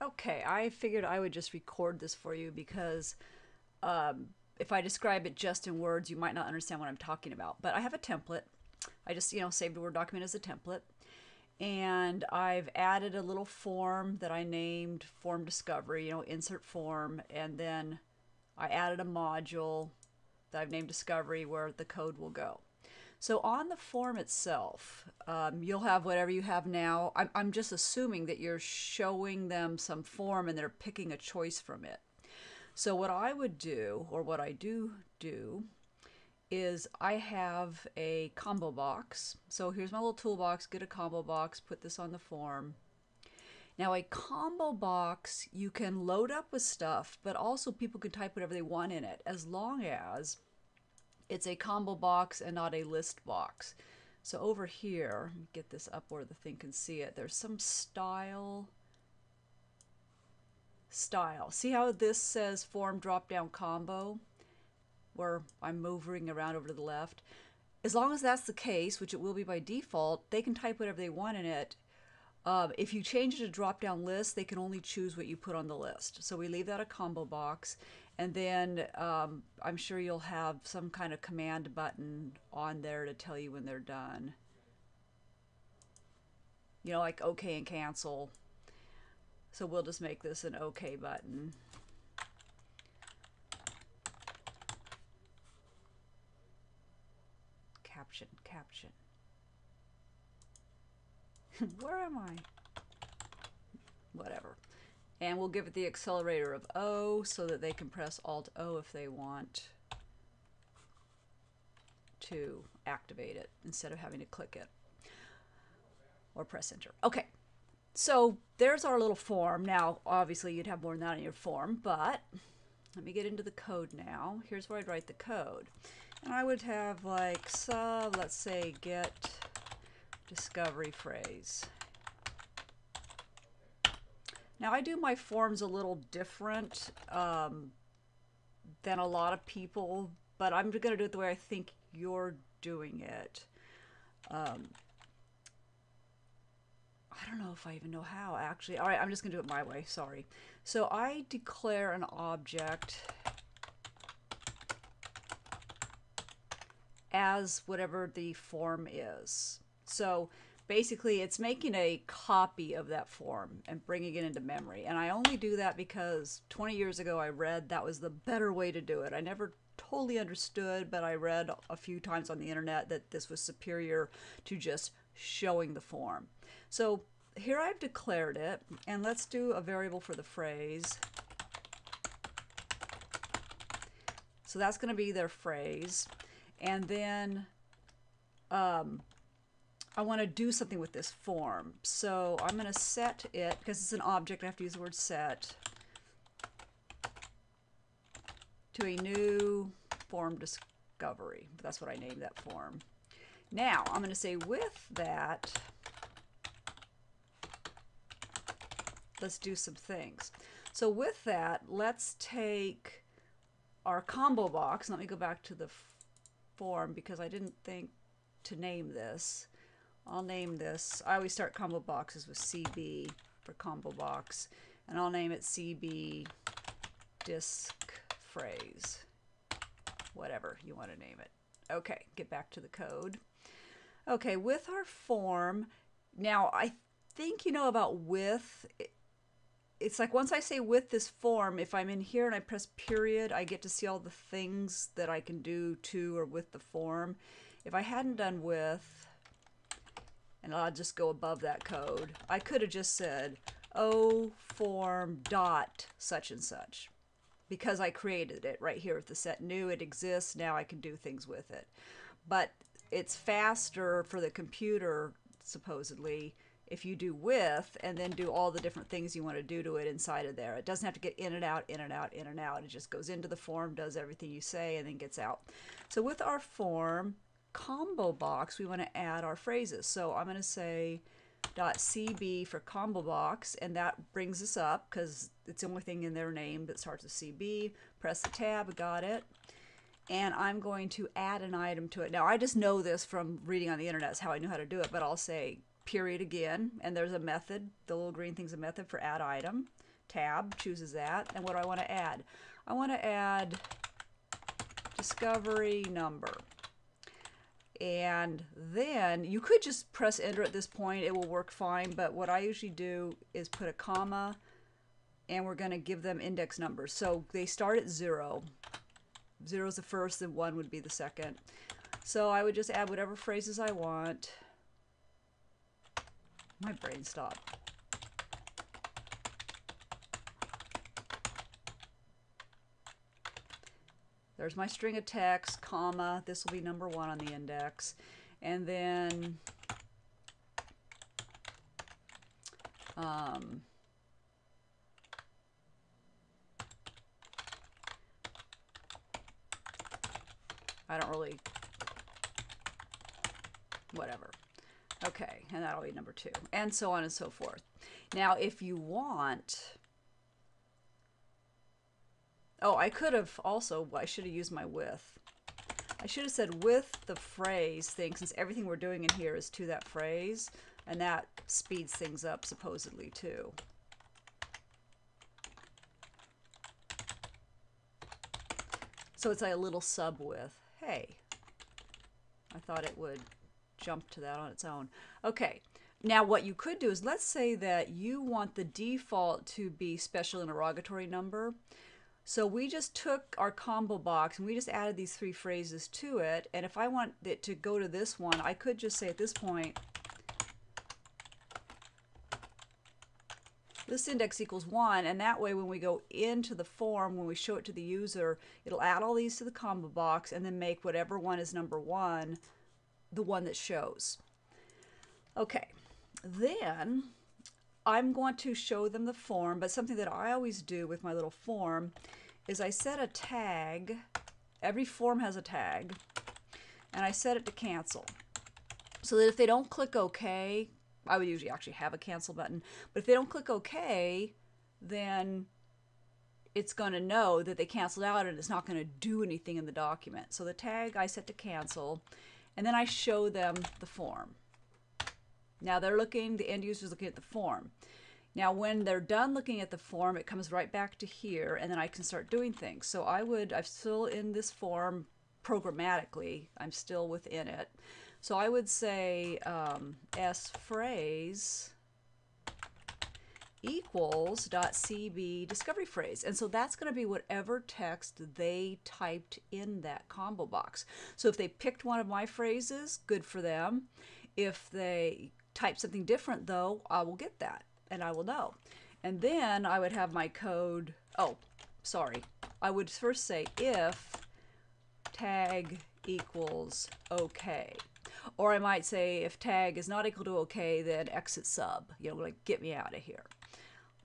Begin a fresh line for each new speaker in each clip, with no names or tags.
Okay, I figured I would just record this for you because um, if I describe it just in words, you might not understand what I'm talking about. But I have a template. I just, you know, saved a Word document as a template. And I've added a little form that I named Form Discovery, you know, insert form. And then I added a module that I've named Discovery where the code will go. So on the form itself, um, you'll have whatever you have now. I'm, I'm just assuming that you're showing them some form and they're picking a choice from it. So what I would do, or what I do do, is I have a combo box. So here's my little toolbox, get a combo box, put this on the form. Now a combo box you can load up with stuff, but also people can type whatever they want in it as long as it's a combo box and not a list box. So over here, get this up where the thing can see it. There's some style. Style. See how this says form drop down combo? Where I'm moving around over to the left. As long as that's the case, which it will be by default, they can type whatever they want in it. Uh, if you change it to drop down list, they can only choose what you put on the list. So we leave that a combo box. And then um, I'm sure you'll have some kind of command button on there to tell you when they're done. You know, like OK and cancel. So we'll just make this an OK button. Caption, caption. Where am I? Whatever and we'll give it the accelerator of O so that they can press Alt O if they want to activate it instead of having to click it or press enter. Okay, so there's our little form. Now, obviously you'd have more than that in your form, but let me get into the code now. Here's where I'd write the code. And I would have like sub, let's say get discovery phrase. Now I do my forms a little different um, than a lot of people, but I'm going to do it the way I think you're doing it. Um, I don't know if I even know how actually. All right, I'm just going to do it my way. Sorry. So I declare an object as whatever the form is. So basically it's making a copy of that form and bringing it into memory. And I only do that because 20 years ago I read that was the better way to do it. I never totally understood, but I read a few times on the internet that this was superior to just showing the form. So here I've declared it, and let's do a variable for the phrase. So that's going to be their phrase. And then um, I want to do something with this form. So I'm going to set it, because it's an object, I have to use the word set, to a new form discovery. That's what I named that form. Now, I'm going to say with that, let's do some things. So with that, let's take our combo box. Let me go back to the form because I didn't think to name this. I'll name this, I always start combo boxes with CB for combo box, and I'll name it CB disk phrase, whatever you want to name it. Okay, get back to the code. Okay, with our form, now I think you know about with, it's like once I say with this form, if I'm in here and I press period, I get to see all the things that I can do to or with the form. If I hadn't done with, and I'll just go above that code. I could have just said O form dot such and such because I created it right here with the set new. It exists. Now I can do things with it. But it's faster for the computer, supposedly, if you do with and then do all the different things you want to do to it inside of there. It doesn't have to get in and out, in and out, in and out. It just goes into the form, does everything you say, and then gets out. So with our form, combo box, we want to add our phrases. So I'm going to say .cb for combo box, and that brings us up because it's the only thing in their name that starts with CB. Press the tab, got it. And I'm going to add an item to it. Now, I just know this from reading on the internet is how I know how to do it, but I'll say period again, and there's a method. The little green thing's a method for add item. Tab chooses that. And what do I want to add? I want to add discovery number. And then you could just press enter at this point. It will work fine. But what I usually do is put a comma and we're going to give them index numbers. So they start at zero. Zero is the first and one would be the second. So I would just add whatever phrases I want. My brain stopped. There's my string of text, comma, this will be number one on the index. And then um, I don't really, whatever. Okay, and that'll be number two, and so on and so forth. Now, if you want, oh, I could have also, I should have used my with. I should have said with the phrase thing, since everything we're doing in here is to that phrase, and that speeds things up supposedly too. So it's like a little sub with, hey. I thought it would jump to that on its own. Okay, now what you could do is let's say that you want the default to be special interrogatory number. So we just took our combo box and we just added these three phrases to it. And if I want it to go to this one, I could just say at this point, this index equals 1 and that way when we go into the form when we show it to the user it'll add all these to the combo box and then make whatever one is number 1 the one that shows. Okay then I'm going to show them the form but something that I always do with my little form is I set a tag every form has a tag and I set it to cancel so that if they don't click OK I would usually actually have a cancel button. But if they don't click OK, then it's going to know that they canceled out and it's not going to do anything in the document. So the tag I set to cancel, and then I show them the form. Now they're looking, the end user is looking at the form. Now when they're done looking at the form, it comes right back to here, and then I can start doing things. So I would, I'm still in this form programmatically, I'm still within it. So I would say um, s phrase equals dot cb discovery phrase and so that's going to be whatever text they typed in that combo box so if they picked one of my phrases good for them if they type something different though i will get that and i will know and then i would have my code oh sorry i would first say if tag equals okay or I might say if tag is not equal to okay, then exit sub, you know, like get me out of here.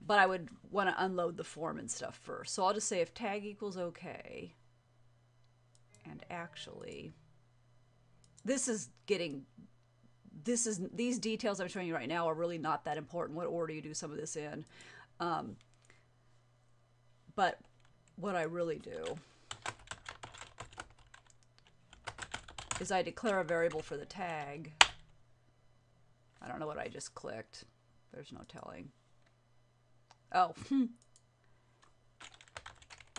But I would want to unload the form and stuff first. So I'll just say if tag equals okay, and actually, this is getting, this is, these details I'm showing you right now are really not that important, what order you do some of this in. Um, but what I really do is I declare a variable for the tag. I don't know what I just clicked. There's no telling. Oh,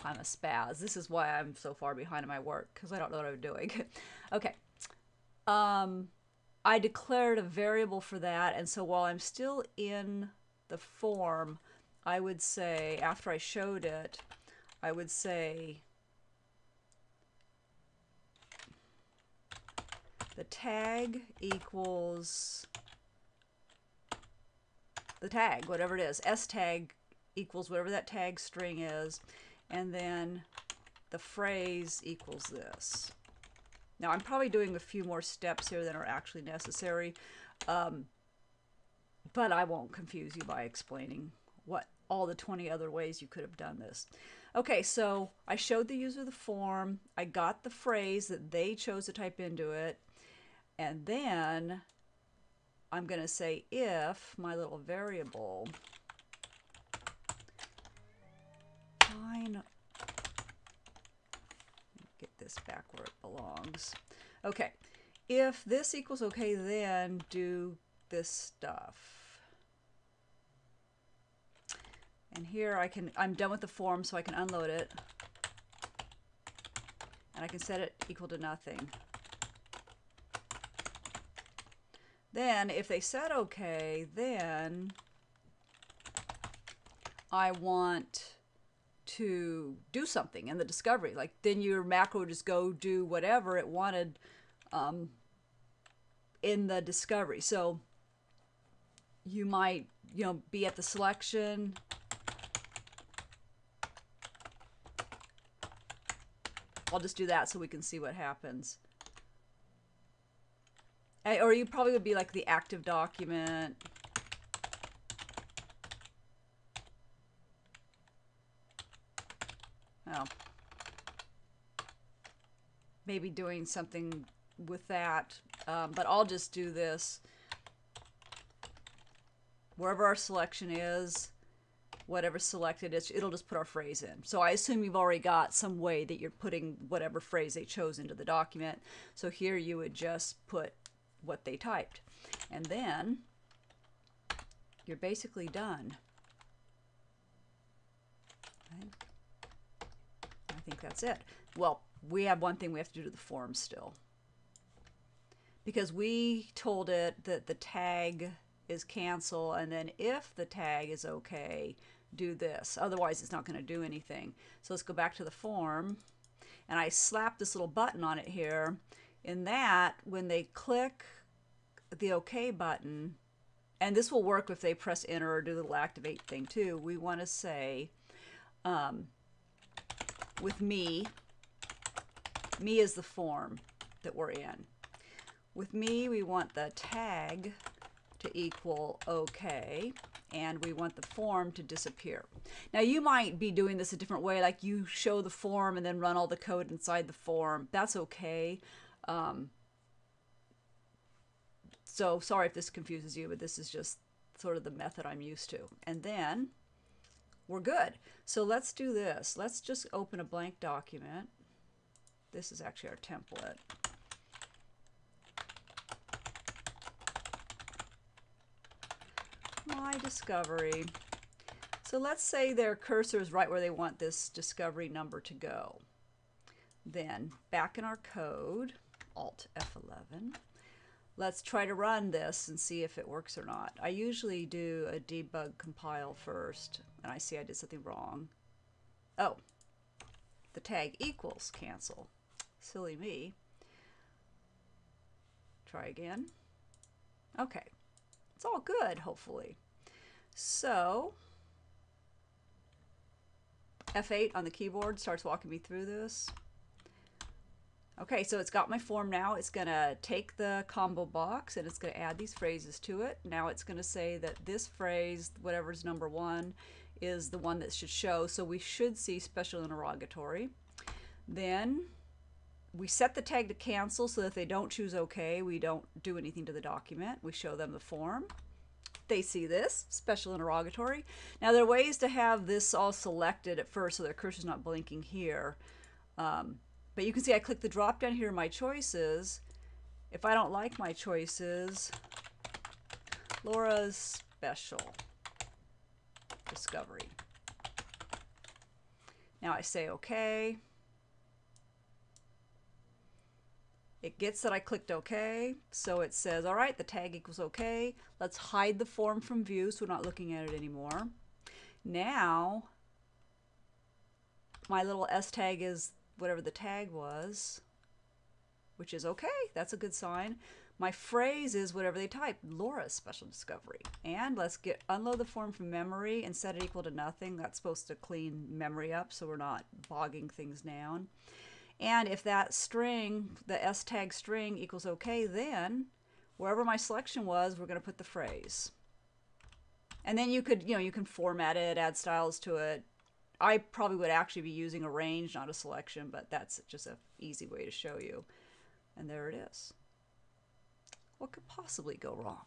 I'm a spaz. This is why I'm so far behind in my work, because I don't know what I'm doing. okay. Um, I declared a variable for that, and so while I'm still in the form, I would say, after I showed it, I would say the tag equals the tag, whatever it is. S tag equals whatever that tag string is. And then the phrase equals this. Now I'm probably doing a few more steps here than are actually necessary. Um, but I won't confuse you by explaining what all the 20 other ways you could have done this. Okay, so I showed the user the form. I got the phrase that they chose to type into it. And then I'm going to say if my little variable this back where it belongs. Okay, if this equals okay, then do this stuff. And here I can, I'm done with the form so I can unload it. And I can set it equal to nothing. Then if they said okay, then I want to do something in the discovery. Like then your macro would just go do whatever it wanted um, in the discovery. So you might, you know, be at the selection. I'll just do that so we can see what happens. Or you probably would be like the active document. Oh. Maybe doing something with that. Um, but I'll just do this. Wherever our selection is, whatever selected is, it'll just put our phrase in. So I assume you've already got some way that you're putting whatever phrase they chose into the document. So here you would just put what they typed. And then you're basically done. I think that's it. Well, we have one thing we have to do to the form still. Because we told it that the tag is cancel, and then if the tag is okay, do this. Otherwise, it's not going to do anything. So let's go back to the form. And I slap this little button on it here. In that, when they click the OK button, and this will work if they press enter or do the little activate thing too, we want to say, um, with me, me is the form that we're in. With me, we want the tag to equal OK, and we want the form to disappear. Now, you might be doing this a different way, like you show the form and then run all the code inside the form. That's okay. Um, so sorry if this confuses you, but this is just sort of the method I'm used to. And then we're good. So let's do this. Let's just open a blank document. This is actually our template. My discovery. So let's say their cursor is right where they want this discovery number to go. Then back in our code, Alt F11, let's try to run this and see if it works or not. I usually do a debug compile first, and I see I did something wrong. Oh, the tag equals cancel. Silly me. Try again. Okay, it's all good, hopefully. So, F8 on the keyboard starts walking me through this. Okay, so it's got my form now. It's going to take the combo box and it's going to add these phrases to it. Now it's going to say that this phrase, whatever's number one, is the one that should show. So we should see special interrogatory. Then we set the tag to cancel so that they don't choose OK, we don't do anything to the document. We show them the form. They see this, special interrogatory. Now there are ways to have this all selected at first so their cursor's not blinking here. Um, but you can see I click the drop down here, my choices. If I don't like my choices, Laura's special discovery. Now I say OK. It gets that I clicked OK, so it says, all right, the tag equals OK. Let's hide the form from view so we're not looking at it anymore. Now, my little S tag is whatever the tag was, which is okay. That's a good sign. My phrase is whatever they type, Laura's special discovery. And let's get unload the form from memory and set it equal to nothing. That's supposed to clean memory up so we're not bogging things down. And if that string, the S tag string equals okay, then wherever my selection was, we're going to put the phrase. And then you could, you know, you can format it, add styles to it, I probably would actually be using a range, not a selection, but that's just an easy way to show you. And there it is. What could possibly go wrong?